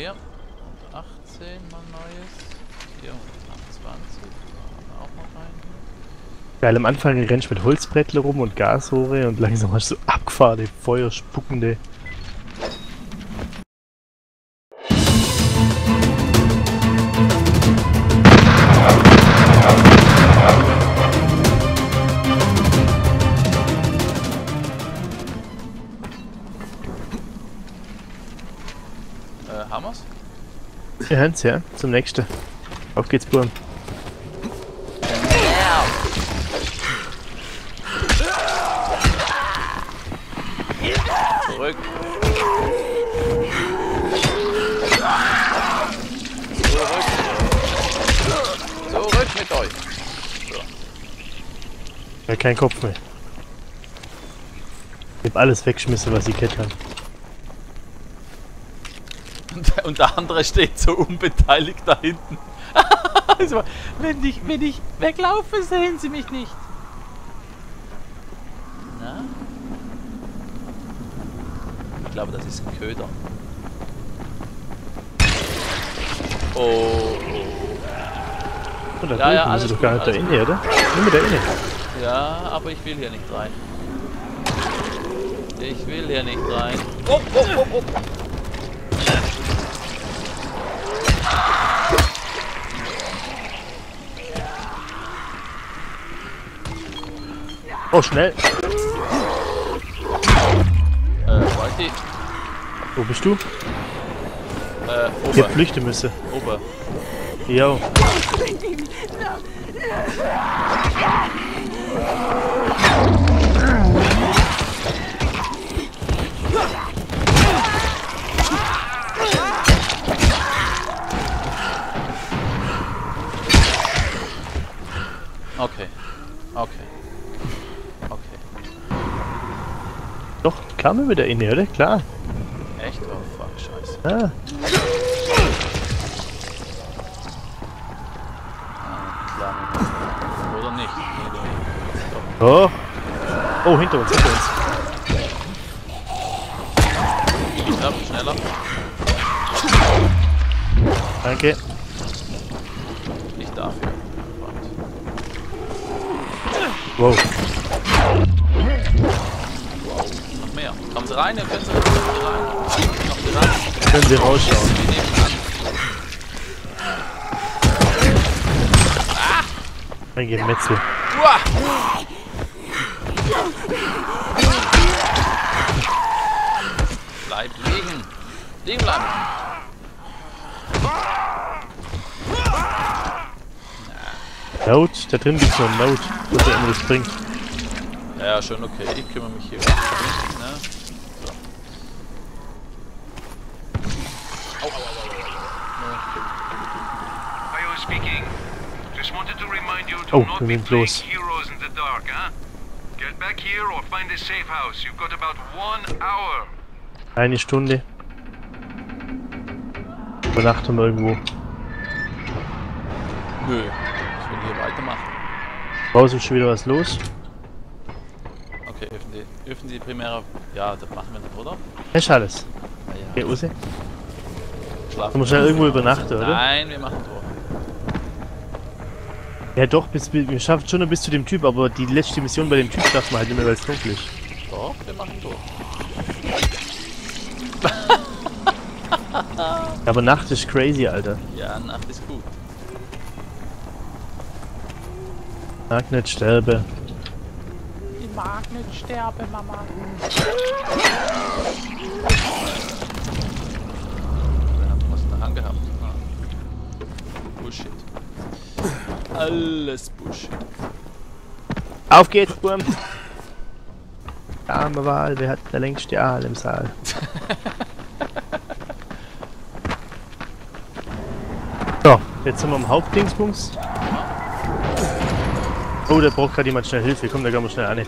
Hier. 18 mal neues. Hier 120. Auch mal rein. Geil, am Anfang rennst du mit Holzbrettle rum und Gasrohre und langsam hast du abgefahrene, feuerspuckende. Ja, Hans, ja, zum nächsten. Auf geht's, Burm. Zurück. Zurück. Zurück mit euch. Ja, kein Kopf mehr. Ich hab alles weggeschmissen, was ich kennt habe. Und, der andere steht so unbeteiligt da hinten. also, wenn ich, wenn ich weglaufe, sehen sie mich nicht. Na? Ich glaube, das ist ein Köder. Oh. Und da Ja, ja, ist doch gar nicht da inne, oder? Nimm mit da inne. Ja, aber ich will hier nicht rein. Ich will hier nicht rein. Oh, oh, oh, oh. Oh, schnell. Äh, Walti. Wo bist du? Äh, Ober. flüchten müssen. Ober. Jo. Okay. Okay. Doch, klar mit da inne, oder? Klar. Echt? Oh fuck, scheiße. Ah. Ah. Oder nicht? Nee. Oh. Oh, hinter uns, hinter uns. Schneller, schneller. Danke. Nicht dafür. Wow. Noch mehr. Kommen Sie rein, dann können Sie, rein. Kommen Sie rein. Können Sie rausschauen. An. Ein Gemetzel. Uah! Bleib liegen. Liegen bleiben. Note, da drin gibt's noch ein Note, was er immer das bringt. Ja, schon okay. Ich kümmere mich hier. Got about one hour. Eine Stunde. Übernachten wir irgendwo. Nö. Ich will hier weitermachen. Draußen ist schon wieder was los. Okay, öffnen die, öffnen die primäre. Ja, das machen wir dann, oder? Hast du alles? Ja, ja. Geh raus. Schlafen. Du musst ja irgendwo übernachten, oder? Nein, wir machen Tor. Ja doch, bis, wir schaffen schon noch bis zu dem Typ, aber die letzte Mission bei dem Typ schaffen wir halt nicht mehr, weil es dunkel ist. Doch, wir machen Tor. Aber Nacht ist crazy, Alter. Ja, Nacht ist gut. Mag nicht sterbe. Ich mag nicht sterben, Mama. Wir haben was in der Hand gehabt. Ah. Bullshit. Alles Bullshit. Auf geht's, Burm! Arme Wahl, wer hat der längste Aal im Saal? so, jetzt sind wir am Hauptdingsbums. Oh, da braucht gerade jemand schnell Hilfe. Komm, da gehen wir schnell an.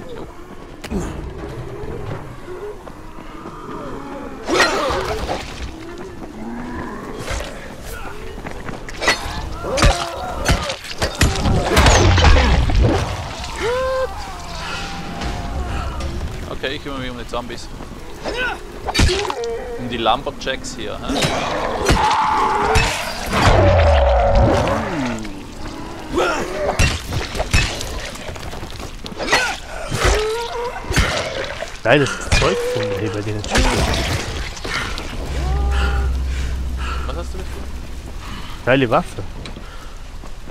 Ich kümmere mich um die Zombies. Um die Lumberjacks hier, hä? Geiles Zeug gefunden hier bei denen. Was hast du gefunden? Geile Waffe.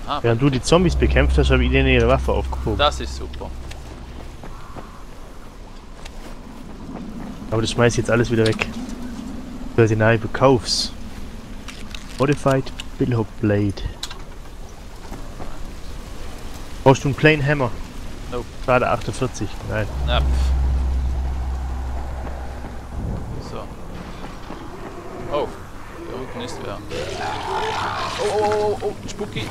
Ah, Während du die Zombies bekämpft hast, habe ich denen ihre Waffe aufgehoben. das ist super. Aber das schmeiß ich jetzt alles wieder weg. Für die neue Bekaufs. Modified Billhook Blade. Brauchst du einen Plain Hammer? Nope. Schade 48. Nein. Pff. So. Oh, da unten ist wer. Oh, oh, oh, oh, oh, Spooky.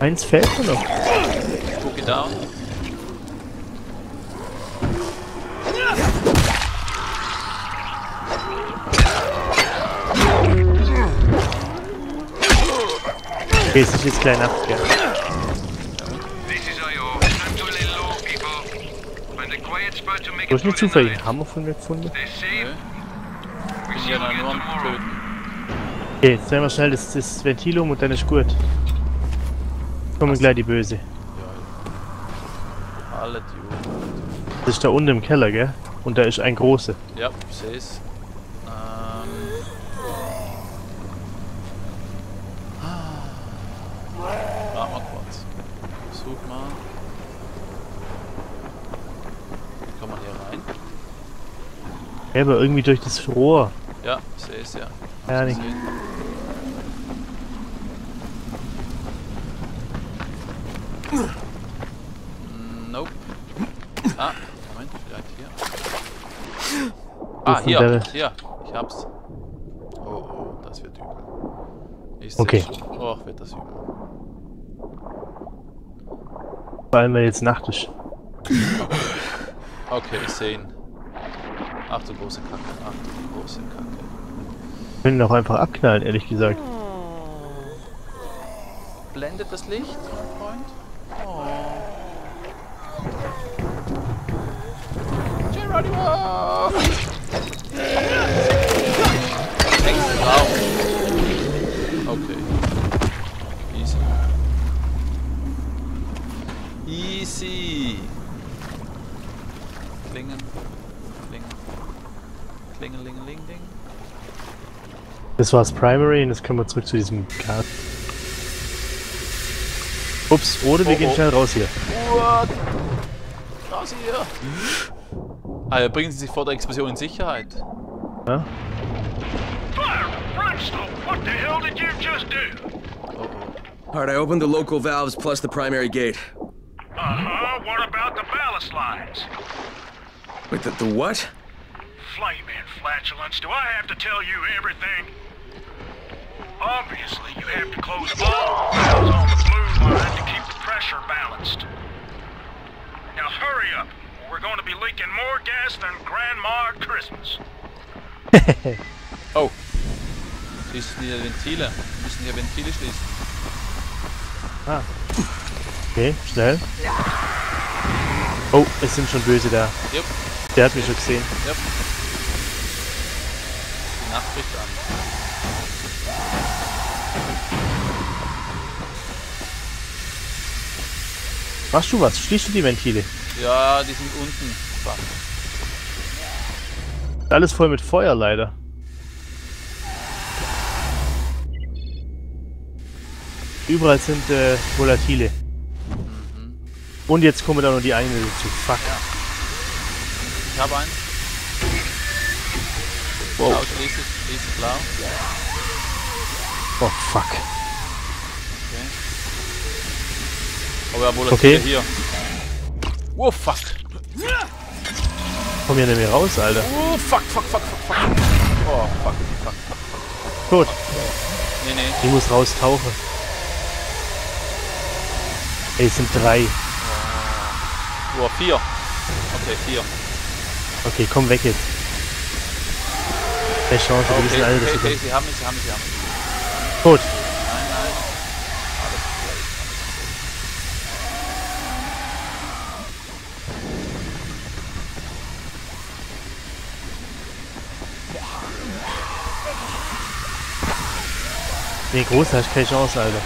Eins fällt mir noch. Spooky down. A quiet spot to make Du it hast nicht through the zufällig einen Hammer von mir gefunden? Bin ja dann nur am. Töten. Okay, jetzt nehmen wir schnell das, das Ventil um und dann ist gut. Kommen gleich die Böse. Alle die Das ist da unten im Keller, gell? Und da ist ein große. Ja, seh's. Ähm. Warte mal kurz. Such mal. Kann man hier rein? Ja, aber irgendwie durch das Rohr. Ja, seh's ja. Ja, Hast nicht. Nope. Ah, Moment, vielleicht hier. Ah, hier, hier. Ich hab's. Oh, oh, das wird übel. Ich Okay. schon. Och, wird das übel. Vor allem, weil jetzt Nacht ist. Okay, ich seh ihn. Ach du große Kacke, ach du große Kacke. Wir können auch einfach abknallen, ehrlich gesagt. Blendet das Licht, mein Freund? Oh. Geronimo! Drauf. Okay. Easy. Easy. Klingelingeling. Das war's Primary und jetzt können wir zurück zu diesem Gas. Ups, oder wir Oh, gehen oh. schnell raus hier. What? Raus hier! Ah, ja, bringen Sie sich vor der Explosion in Sicherheit. Ja? Fire! Brimstone! What the hell did you just do? Oh, oh. Alright, I opened the local valves plus the primary gate. Uh-huh. What about the ballast lines? Wait, the, the what? Flaming flatulence. Do I have to tell you everything? Obviously, you have to close all valves on the blue line to keep the pressure balanced. Now hurry up, or we're going to be leaking more gas than Grandma Christmas. Oh. Schließen die Ventile. Wir müssen hier Ventile schließen. Ah. Okay, schnell. Oh, es sind schon Böse da. Jupp, Der hat mich schon gesehen. jupp. Bricht an. Machst du was? Schließt du die Ventile? Ja, die sind unten. Bam. Alles voll mit Feuer leider. Überall sind äh, Volatile. Und jetzt kommen da noch die eine dazu. Fuck. Ich habe einen. Wow. Blau schließe, schließe blau. Oh fuck. Okay. Aber ja, wohl Okay. hier. Oh fuck. Komm hier nicht mehr raus, Alter. Oh fuck, fuck, fuck, fuck, fuck. Oh fuck, fuck, fuck. Gut. Nee, nee. Ich muss raustauchen. Ey, es sind drei. Oh, vier. Okay, vier. Okay, komm weg jetzt. Keine Chance, okay, die sind alle okay, okay, sie haben mich, sie haben mich, sie haben mich. Gut. Nein, nein. Alles klar, ich kann nicht. Den großen hast keine Chance, Alter.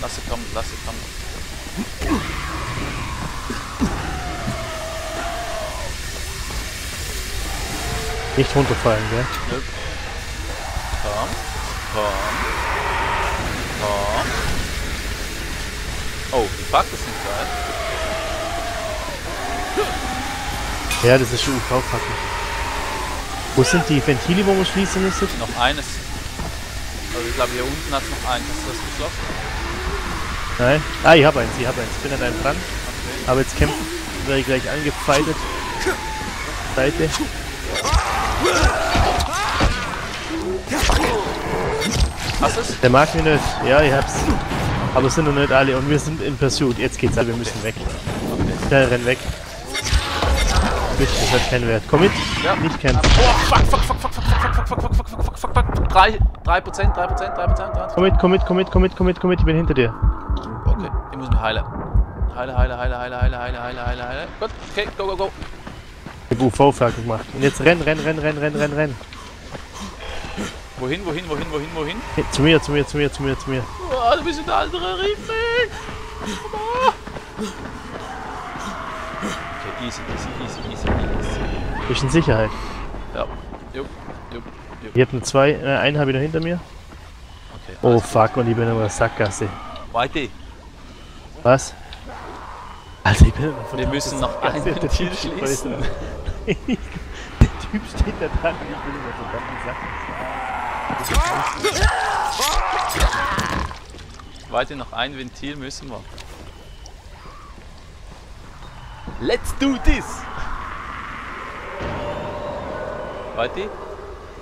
Lass sie kommen, lass sie kommen. Nicht runterfallen, gell? Nö. Komm, komm, komm. Oh, die Fakten sind geil. Ja, das ist schon UV-Fackel. Wo sind die Ventile, wo man schließen müsste? Noch eines. Also ich glaube hier unten hat es noch eins. Hast du das geschlossen? Nein. Ah, ich hab eins, ich hab eins. Bin an einem dran. Okay. Aber jetzt kämpfen. Werde ich gleich angefeitet. Seite. Du es? Der mag mich nicht. Ja, ich hab's. Aber es sind noch nicht alle. Und wir sind in Pursuit. Jetzt geht's. Wir müssen weg. Schnell, renn weg. Mit, das hat keinen Wert. Komm mit. Ja. Nicht kämpfen. Oh, fuck, fuck, fuck, fuck, fuck, fuck, fuck, fuck, fuck, fuck, fuck, fuck, fuck, fuck. 3, 3 Prozent, 3 Prozent, 3 Prozent, 3 Komm mit, komm mit, komm mit, komm mit, komm mit, komm mit. Ich bin hinter dir. Okay, ich muss mich heilen. Heile, heile, heile, heile, heile, heile, heile, heile, heile. Gut, okay, go, go, go. Ich hab UV-Fackel gemacht. Und jetzt renn, renn, renn, renn, renn, renn, renn. Wohin, wohin, wohin, wohin, wohin? Hey, zu mir, zu mir, zu mir, zu mir, zu mir. Oh, du bist in der andere Richtung. Okay, easy, easy, easy, easy, easy. Bist in Sicherheit. Ja, jupp, jupp, jupp. Ich hab nur zwei, äh, einen habe ich noch hinter mir. Okay, Oh fuck, und ich bin in der Sackgasse. Weiter. Was? Alter, ich bin Wir müssen noch ein Ventil schließen. Der Typ steht da dran und ich bin in der verdammten Sackgasse. Weiter noch ein Ventil müssen wir. Let's do this! Weiter?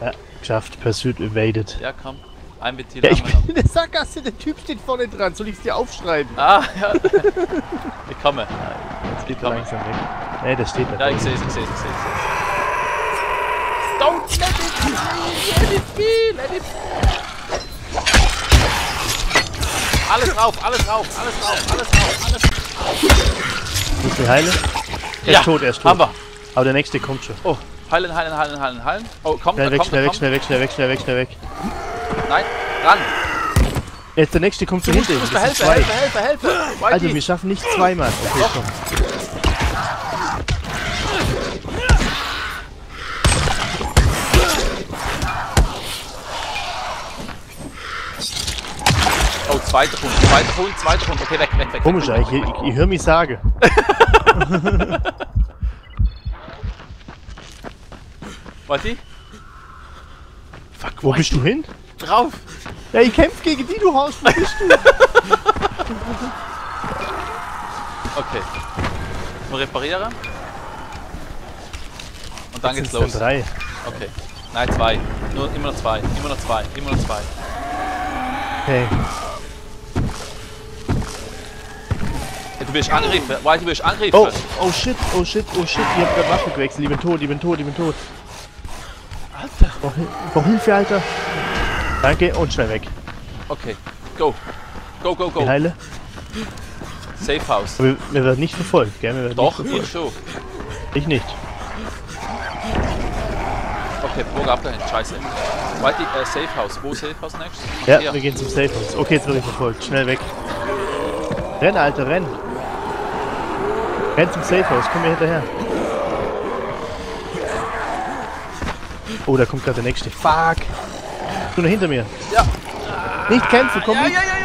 Ja, geschafft. Pursuit evaded. Ja, komm. Ein Ventil Ja, ich haben wir bin in der Sackgasse. Der Typ steht vorne dran. Soll ich es dir aufschreiben? Ah, ja. Ich komme. Jetzt geht er langsam weg. Nee, der steht da. Ja, ich sehe es, ich sehe es, ich sehe es. Don't let it be! Let it be! Let it Alles drauf, alles drauf, alles drauf, alles drauf, alles drauf. Muss mich heilen? Er Ja, ist tot, er ist tot. Haben wir. Aber der nächste kommt schon. Oh, heilen, heilen, heilen, heilen, heilen. Oh, komm, Schnell weg, kommt, schnell da weg, kommt. schnell weg, schnell weg, schnell weg, schnell weg. Nein, ran. Jetzt der nächste kommt zu hinten. helfen, zwei. helfen, helfen, helfen. Alter, Whitey. wir schaffen nicht zweimal. Okay, komm. Oh, zweiter Punkt, zweiter Punkt, zweiter Punkt. Okay, weg, weg, weg. Komisch weg, eigentlich. Ich, ich, ich höre mich sagen. Whitey? Fuck, Wo bist du hin? Drauf. Ja, ich kämpfe gegen die, du haust. Wo bist du? Okay. Nur reparieren. Und dann geht's Sind's los. drei. Okay. Nein, zwei. Nur immer noch zwei. Immer noch zwei. Immer noch zwei. Okay. Ja, du willst angreifen. Whitey, du willst angreifen. Oh, oh shit, oh shit, oh shit. Ich hab grad Waffe gewechselt. Ich bin tot, ich bin tot, ich bin tot. Alter. Brauch Hilfe, Alter. Danke und schnell weg. Okay. Go. Go, go, Ich go. heile. Safe House. Wir, wir werden nicht verfolgt, gell? Wir werden Doch, nicht ich verfolgt. schon. Ich nicht. Okay, Burg abgehängt. Scheiße. Whitey, äh, Safe House. Wo Safe House next? Ach, Ja, hier. wir gehen zum Safe House. Okay, jetzt werde ich verfolgt. Schnell weg. Renn, Alter, renn. Renn zum Safe House. Komm mir hinterher. Oh, da kommt gerade der nächste. Fuck. Du noch hinter mir. Ja. Nicht kämpfen, komm Ja, mit. ja, ja,